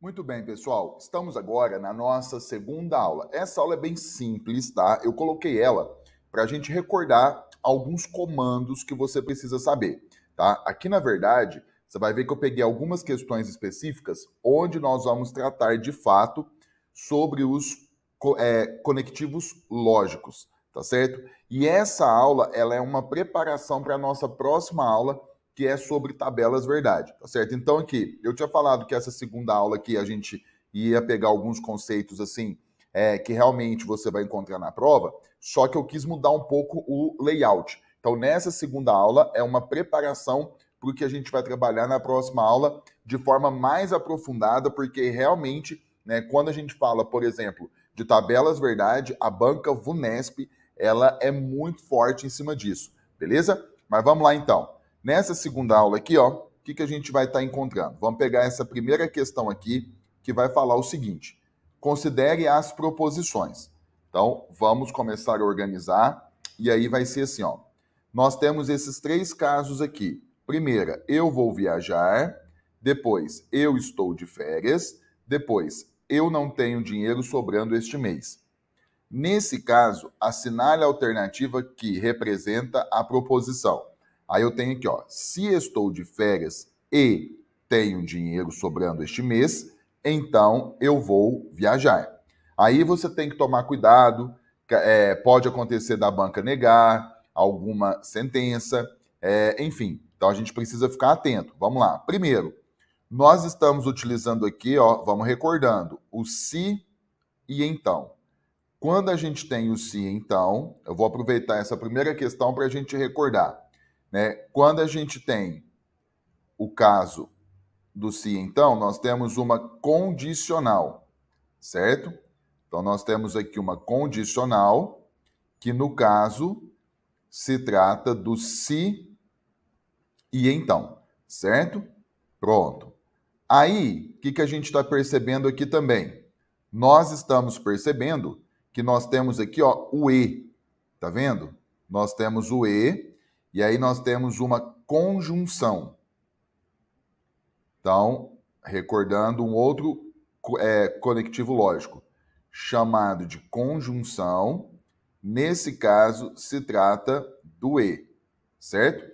Muito bem, pessoal. Estamos agora na nossa segunda aula. Essa aula é bem simples, tá? Eu coloquei ela para a gente recordar alguns comandos que você precisa saber, tá? Aqui, na verdade, você vai ver que eu peguei algumas questões específicas onde nós vamos tratar de fato sobre os é, conectivos lógicos, tá certo? E essa aula, ela é uma preparação para a nossa próxima aula, que é sobre tabelas verdade, tá certo? Então aqui, eu tinha falado que essa segunda aula aqui a gente ia pegar alguns conceitos assim, é, que realmente você vai encontrar na prova, só que eu quis mudar um pouco o layout. Então nessa segunda aula é uma preparação para o que a gente vai trabalhar na próxima aula de forma mais aprofundada, porque realmente, né, quando a gente fala, por exemplo, de tabelas verdade, a banca Vunesp, ela é muito forte em cima disso, beleza? Mas vamos lá então. Nessa segunda aula aqui, ó, o que, que a gente vai estar tá encontrando? Vamos pegar essa primeira questão aqui, que vai falar o seguinte: considere as proposições. Então, vamos começar a organizar, e aí vai ser assim, ó. Nós temos esses três casos aqui. Primeira, eu vou viajar. Depois, eu estou de férias. Depois, eu não tenho dinheiro sobrando este mês. Nesse caso, assinale a alternativa que representa a proposição. Aí eu tenho aqui, ó, se estou de férias e tenho dinheiro sobrando este mês, então eu vou viajar. Aí você tem que tomar cuidado, é, pode acontecer da banca negar alguma sentença, é, enfim, então a gente precisa ficar atento. Vamos lá. Primeiro, nós estamos utilizando aqui, ó, vamos recordando, o se e então. Quando a gente tem o se então, eu vou aproveitar essa primeira questão para a gente recordar. Né? Quando a gente tem o caso do se então, nós temos uma condicional, certo? Então nós temos aqui uma condicional que no caso se trata do se e então, certo? Pronto. Aí, o que, que a gente está percebendo aqui também? Nós estamos percebendo que nós temos aqui ó, o E, tá vendo? Nós temos o E, e aí nós temos uma conjunção. Então, recordando um outro é, conectivo lógico, chamado de conjunção, nesse caso se trata do E, certo?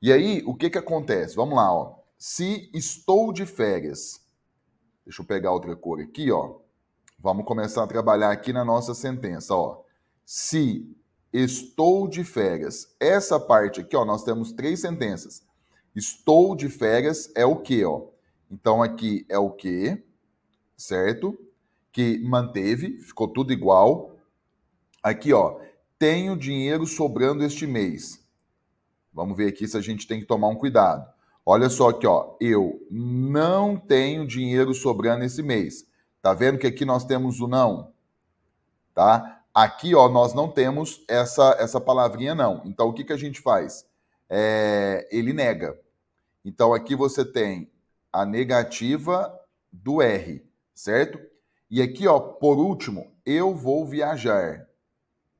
E aí, o que que acontece? Vamos lá, ó. Se estou de férias, deixa eu pegar outra cor aqui, ó. Vamos começar a trabalhar aqui na nossa sentença, ó. Se estou de férias, essa parte aqui, ó, nós temos três sentenças. Estou de férias é o que, ó? Então aqui é o que, certo? Que manteve, ficou tudo igual. Aqui, ó, tenho dinheiro sobrando este mês. Vamos ver aqui se a gente tem que tomar um cuidado. Olha só aqui, ó. Eu não tenho dinheiro sobrando esse mês. Tá vendo que aqui nós temos o não? Tá? Aqui, ó, nós não temos essa, essa palavrinha não. Então, o que, que a gente faz? É, ele nega. Então, aqui você tem a negativa do R, certo? E aqui, ó, por último, eu vou viajar.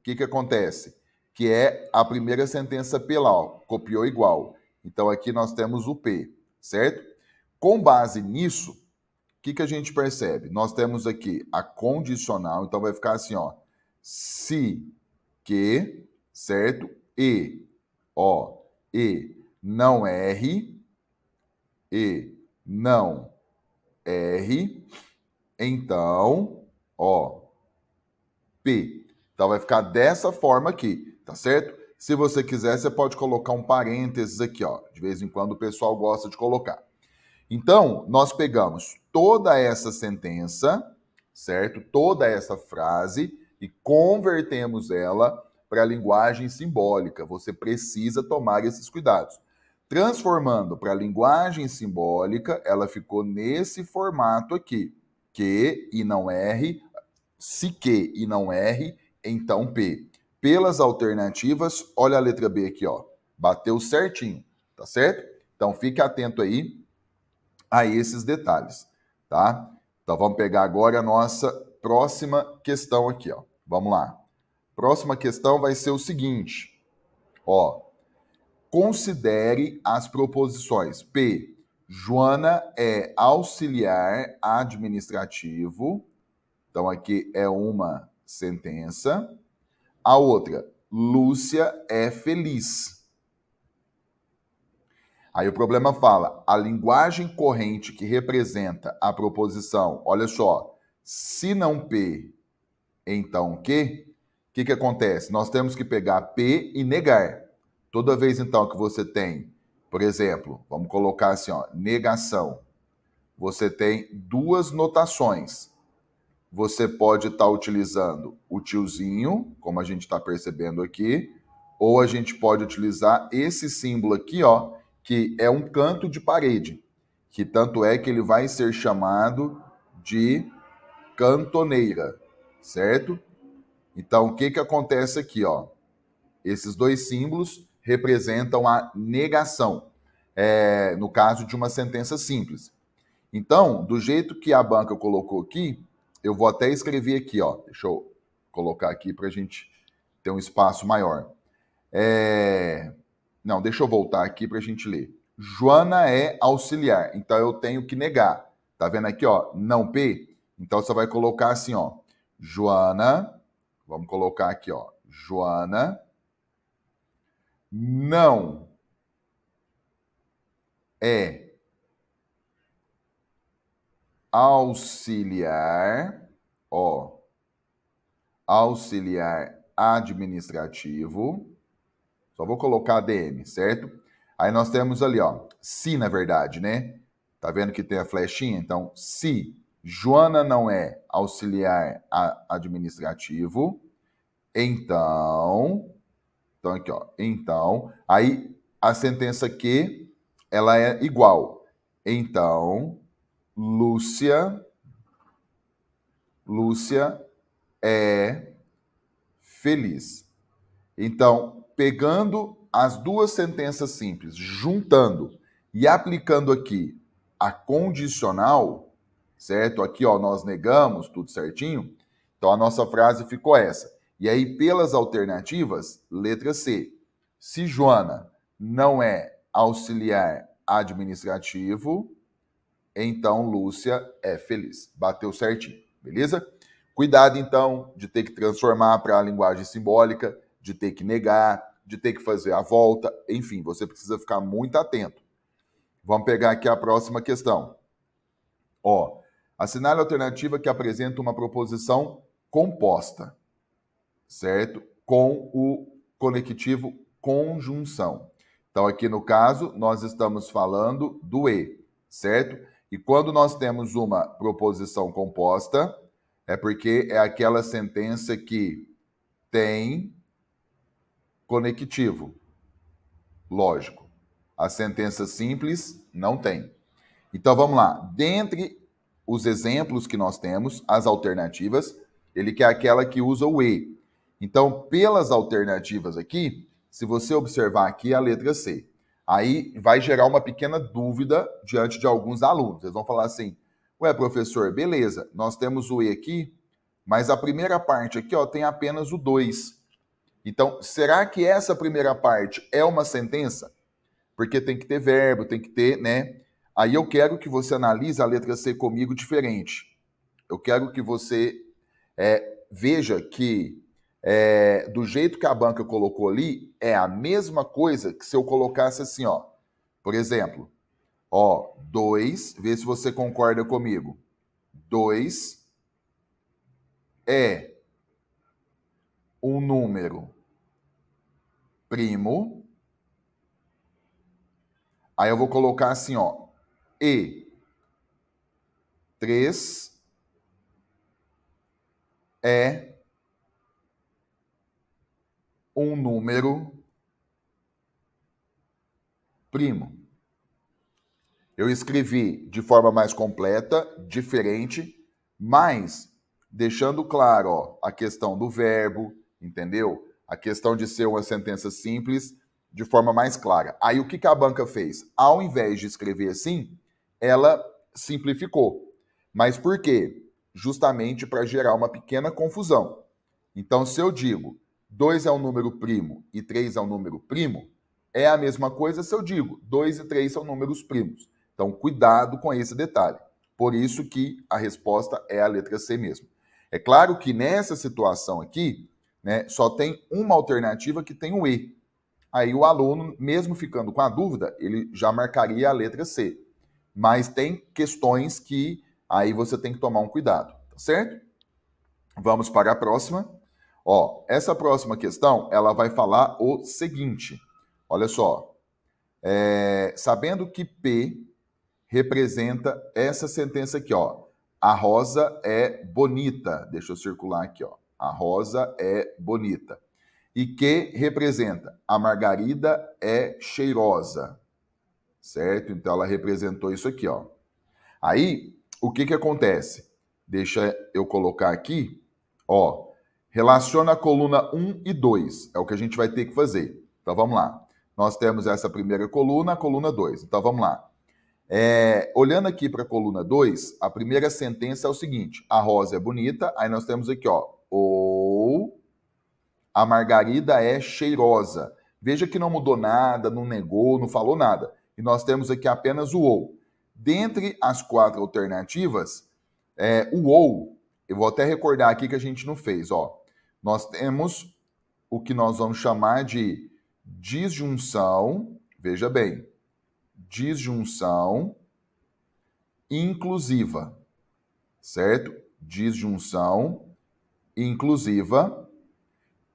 O que, que acontece? que é a primeira sentença pela, ó, copiou igual. Então aqui nós temos o P, certo? Com base nisso, o que, que a gente percebe? Nós temos aqui a condicional, então vai ficar assim, ó. Se que, certo? E, ó, e não R, e não R, então, ó, P. Então vai ficar dessa forma aqui tá certo? Se você quiser, você pode colocar um parênteses aqui, ó. De vez em quando o pessoal gosta de colocar. Então, nós pegamos toda essa sentença, certo? Toda essa frase e convertemos ela para a linguagem simbólica. Você precisa tomar esses cuidados. Transformando para a linguagem simbólica, ela ficou nesse formato aqui. Que e não R, se que e não R, então P pelas alternativas, olha a letra B aqui, ó. Bateu certinho, tá certo? Então fique atento aí a esses detalhes, tá? Então vamos pegar agora a nossa próxima questão aqui, ó. Vamos lá. Próxima questão vai ser o seguinte, ó. Considere as proposições P. Joana é auxiliar administrativo. Então aqui é uma sentença. A outra, Lúcia é feliz. Aí o problema fala: a linguagem corrente que representa a proposição, olha só, se não P, então Q, o que, que acontece? Nós temos que pegar P e negar. Toda vez então que você tem, por exemplo, vamos colocar assim, ó, negação, você tem duas notações. Você pode estar tá utilizando o tiozinho, como a gente está percebendo aqui, ou a gente pode utilizar esse símbolo aqui, ó, que é um canto de parede, que tanto é que ele vai ser chamado de cantoneira, certo? Então, o que que acontece aqui, ó? Esses dois símbolos representam a negação, é, no caso de uma sentença simples. Então, do jeito que a banca colocou aqui, eu vou até escrever aqui, ó. Deixa eu colocar aqui para a gente ter um espaço maior. É... Não, deixa eu voltar aqui para a gente ler. Joana é auxiliar, então eu tenho que negar. Tá vendo aqui, ó? Não P. Então você vai colocar assim, ó. Joana, vamos colocar aqui, ó. Joana não é auxiliar, ó, auxiliar administrativo. Só vou colocar ADM, certo? Aí nós temos ali, ó, se na verdade, né? Tá vendo que tem a flechinha? Então, se Joana não é auxiliar administrativo, então então, aqui, ó. Então, aí a sentença que ela é igual. Então, Lúcia, Lúcia é feliz. Então, pegando as duas sentenças simples, juntando e aplicando aqui a condicional, certo? Aqui, ó, nós negamos tudo certinho. Então, a nossa frase ficou essa. E aí, pelas alternativas, letra C. Se Joana não é auxiliar administrativo, então Lúcia é feliz. Bateu certinho, beleza? Cuidado, então, de ter que transformar para a linguagem simbólica, de ter que negar, de ter que fazer a volta, enfim, você precisa ficar muito atento. Vamos pegar aqui a próxima questão. Ó, assinale a alternativa que apresenta uma proposição composta certo? Com o conectivo conjunção. Então, aqui no caso, nós estamos falando do E, certo? E quando nós temos uma proposição composta, é porque é aquela sentença que tem conectivo. Lógico. A sentença simples não tem. Então vamos lá. Dentre os exemplos que nós temos, as alternativas, ele quer aquela que usa o E. Então, pelas alternativas aqui, se você observar aqui a letra C, aí vai gerar uma pequena dúvida diante de alguns alunos. Eles vão falar assim: "Ué, professor, beleza, nós temos o e aqui, mas a primeira parte aqui, ó, tem apenas o 2. Então, será que essa primeira parte é uma sentença? Porque tem que ter verbo, tem que ter, né? Aí eu quero que você analise a letra C comigo diferente. Eu quero que você é, veja que é, do jeito que a banca colocou ali, é a mesma coisa que se eu colocasse assim, ó. Por exemplo, ó, 2, vê se você concorda comigo. 2 é um número primo. Aí eu vou colocar assim, ó, e 3 é um número primo. Eu escrevi de forma mais completa, diferente, mas deixando claro ó, a questão do verbo, entendeu? A questão de ser uma sentença simples de forma mais clara. Aí o que, que a banca fez? Ao invés de escrever assim, ela simplificou. Mas por quê? Justamente para gerar uma pequena confusão. Então, se eu digo 2 é um número primo e 3 é um número primo, é a mesma coisa se eu digo 2 e 3 são números primos. Então, cuidado com esse detalhe. Por isso que a resposta é a letra C mesmo. É claro que nessa situação aqui, né, só tem uma alternativa que tem o E. Aí o aluno, mesmo ficando com a dúvida, ele já marcaria a letra C. Mas tem questões que aí você tem que tomar um cuidado, tá certo? Vamos para a próxima. Ó, essa próxima questão, ela vai falar o seguinte. Olha só. É, sabendo que P representa essa sentença aqui, ó. A rosa é bonita. Deixa eu circular aqui, ó. A rosa é bonita. E que representa a margarida é cheirosa. Certo? Então ela representou isso aqui, ó. Aí, o que que acontece? Deixa eu colocar aqui, ó. Relaciona a coluna 1 e 2. É o que a gente vai ter que fazer. Então vamos lá. Nós temos essa primeira coluna, a coluna 2. Então vamos lá. É, olhando aqui para a coluna 2, a primeira sentença é o seguinte: a rosa é bonita, aí nós temos aqui, ó, ou a margarida é cheirosa. Veja que não mudou nada, não negou, não falou nada. E nós temos aqui apenas o ou. Dentre as quatro alternativas, é, o ou, eu vou até recordar aqui que a gente não fez, ó. Nós temos o que nós vamos chamar de disjunção, veja bem, disjunção inclusiva, certo? Disjunção inclusiva,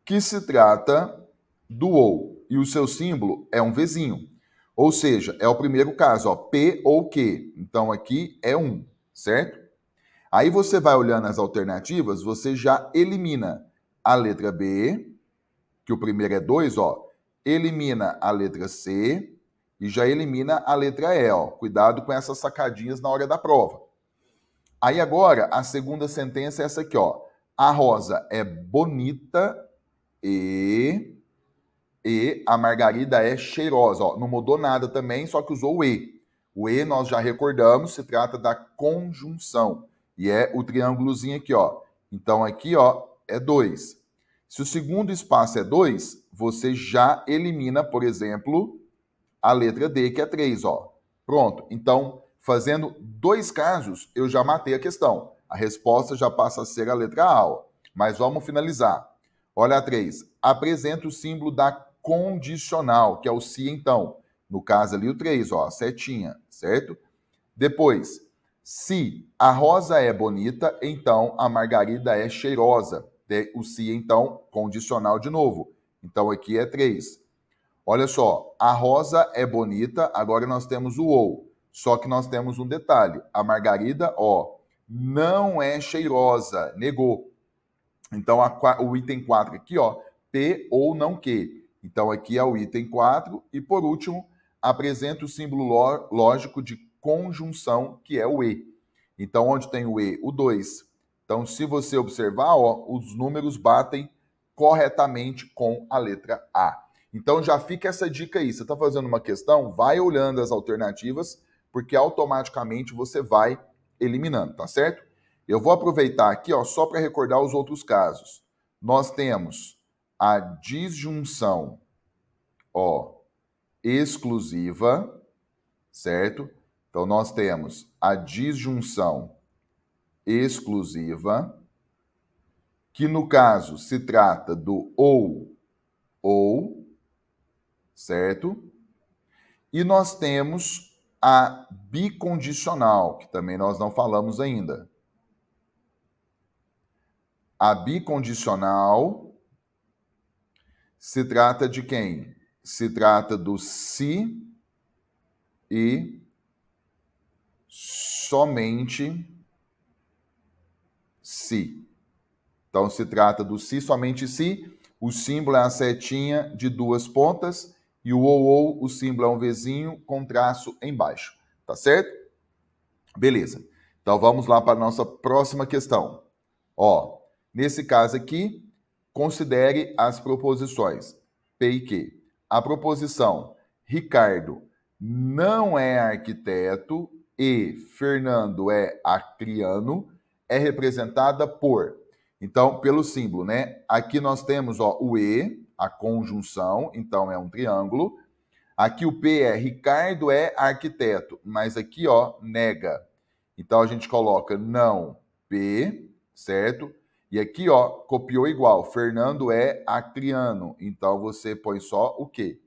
que se trata do ou, e o seu símbolo é um Vzinho. Ou seja, é o primeiro caso, ó, P ou Q. Então aqui é um, certo? Aí você vai olhando as alternativas, você já elimina a letra B, que o primeiro é 2, ó, elimina a letra C, e já elimina a letra E. Ó. Cuidado com essas sacadinhas na hora da prova. Aí agora, a segunda sentença é essa aqui, ó. A rosa é bonita e e a margarida é cheirosa. Ó. Não mudou nada também, só que usou o E. O E nós já recordamos, se trata da conjunção. E é o triângulozinho aqui, ó. Então aqui, ó, é 2. Se o segundo espaço é 2, você já elimina, por exemplo, a letra D, que é 3, ó. Pronto. Então, fazendo dois casos, eu já matei a questão. A resposta já passa a ser a letra A, ó. Mas vamos finalizar. Olha a 3. Apresenta o símbolo da condicional, que é o se então. No caso ali, o 3, ó, setinha, certo? Depois, se a rosa é bonita, então a margarida é cheirosa. O se, então, condicional de novo. Então aqui é 3. Olha só, a rosa é bonita, agora nós temos o ou. Só que nós temos um detalhe. A margarida, ó, não é cheirosa, negou. Então a, o item 4 aqui, ó, P ou não que. Então aqui é o item 4 e por último, apresenta o símbolo lógico de conjunção, que é o e. Então onde tem o e? O 2. Então se você observar, ó, os números batem corretamente com a letra A. Então já fica essa dica aí. Você está fazendo uma questão, vai olhando as alternativas, porque automaticamente você vai eliminando, tá certo? Eu vou aproveitar aqui, ó, só para recordar os outros casos. Nós temos a disjunção, ó, exclusiva, certo? Então nós temos a disjunção exclusiva, que no caso se trata do ou ou certo? E nós temos a bicondicional, que também nós não falamos ainda. A bicondicional se trata de quem? Se trata do se e somente se. Então se trata do se somente se. O símbolo é a setinha de duas pontas e o ou, ou, o símbolo é um Vzinho com traço embaixo. Tá certo? Beleza. Então vamos lá para a nossa próxima questão. Ó, nesse caso aqui, considere as proposições P e Q. A proposição Ricardo não é arquiteto e Fernando é acriano é representada por. Então, pelo símbolo, né? Aqui nós temos ó, o E, a conjunção, então é um triângulo. Aqui o P é Ricardo é arquiteto, mas aqui, ó, nega. Então a gente coloca não P, certo? E aqui, ó, copiou igual. Fernando é acriano. Então você põe só o quê?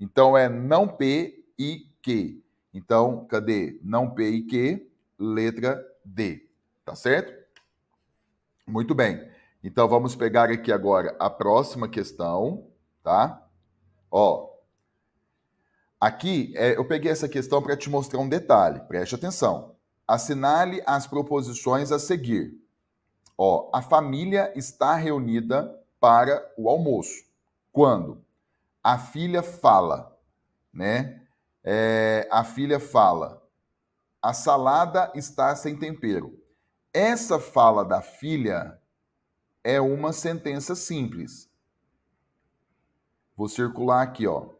Então é não P e Q. Então, cadê? Não P e Q, letra D. Tá certo? Muito bem. Então vamos pegar aqui agora a próxima questão, tá? Ó, aqui é, eu peguei essa questão para te mostrar um detalhe. Preste atenção. Assinale as proposições a seguir. Ó, a família está reunida para o almoço. Quando? A filha fala, né? É, a filha fala: a salada está sem tempero. Essa fala da filha é uma sentença simples. Vou circular aqui, ó.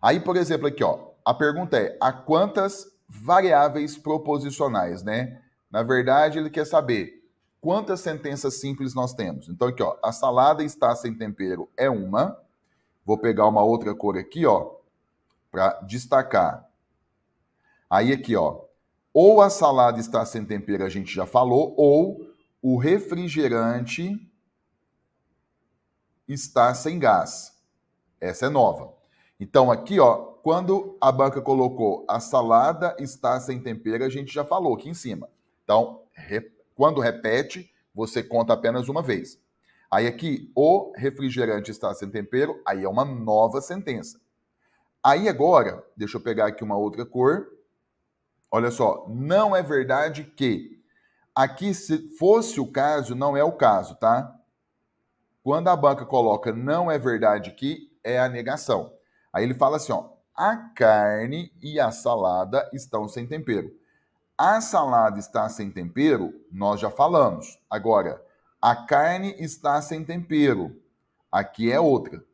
Aí, por exemplo, aqui, ó. A pergunta é: a quantas variáveis proposicionais, né? Na verdade, ele quer saber quantas sentenças simples nós temos. Então, aqui, ó. A salada está sem tempero é uma. Vou pegar uma outra cor aqui, ó para destacar. Aí aqui, ó, ou a salada está sem tempero, a gente já falou, ou o refrigerante está sem gás. Essa é nova. Então aqui, ó, quando a banca colocou a salada está sem tempero, a gente já falou aqui em cima. Então, re... quando repete, você conta apenas uma vez. Aí aqui, o refrigerante está sem tempero, aí é uma nova sentença. Aí agora, deixa eu pegar aqui uma outra cor. Olha só, não é verdade que aqui se fosse o caso, não é o caso, tá? Quando a banca coloca não é verdade que é a negação. Aí ele fala assim, ó, a carne e a salada estão sem tempero. A salada está sem tempero, nós já falamos. Agora, a carne está sem tempero. Aqui é outra.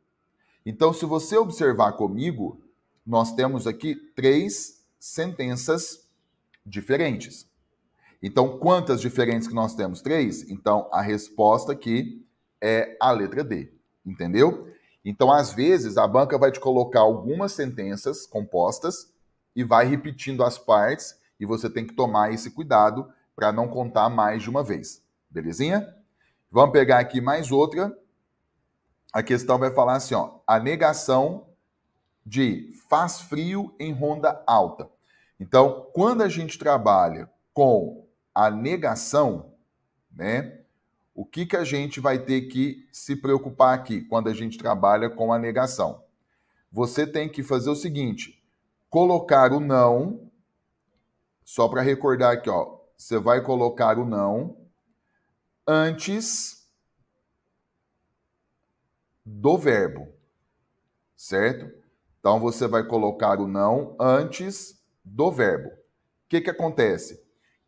Então, se você observar comigo, nós temos aqui três sentenças diferentes. Então, quantas diferentes que nós temos? Três? Então, a resposta aqui é a letra D. Entendeu? Então, às vezes, a banca vai te colocar algumas sentenças compostas e vai repetindo as partes, e você tem que tomar esse cuidado para não contar mais de uma vez. Belezinha? Vamos pegar aqui mais outra a questão vai falar assim, ó, a negação de faz frio em ronda alta. Então, quando a gente trabalha com a negação, né? O que, que a gente vai ter que se preocupar aqui quando a gente trabalha com a negação? Você tem que fazer o seguinte: colocar o não, só para recordar aqui, ó, você vai colocar o não antes do verbo, certo? Então você vai colocar o não antes do verbo. O que, que acontece?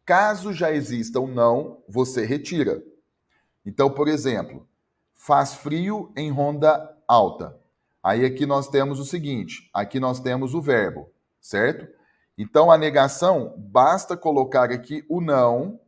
Caso já exista o um não, você retira. Então, por exemplo, faz frio em ronda alta. Aí aqui nós temos o seguinte: aqui nós temos o verbo, certo? Então a negação basta colocar aqui o não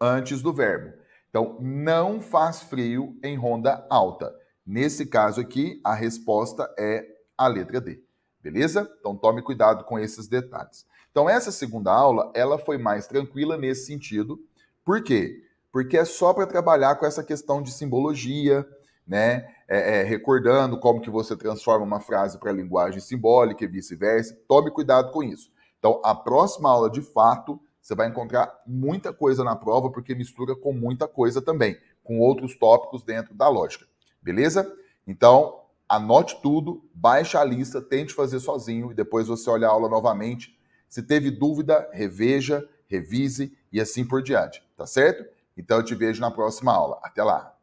antes do verbo. Então, não faz frio em ronda alta. Nesse caso aqui, a resposta é a letra D. Beleza? Então tome cuidado com esses detalhes. Então essa segunda aula, ela foi mais tranquila nesse sentido. Por quê? Porque é só para trabalhar com essa questão de simbologia, né? É, é, recordando como que você transforma uma frase para linguagem simbólica e vice-versa. Tome cuidado com isso. Então, a próxima aula, de fato, você vai encontrar muita coisa na prova, porque mistura com muita coisa também, com outros tópicos dentro da lógica. Beleza? Então, anote tudo, baixe a lista, tente fazer sozinho e depois você olha a aula novamente. Se teve dúvida, reveja, revise e assim por diante, tá certo? Então eu te vejo na próxima aula. Até lá!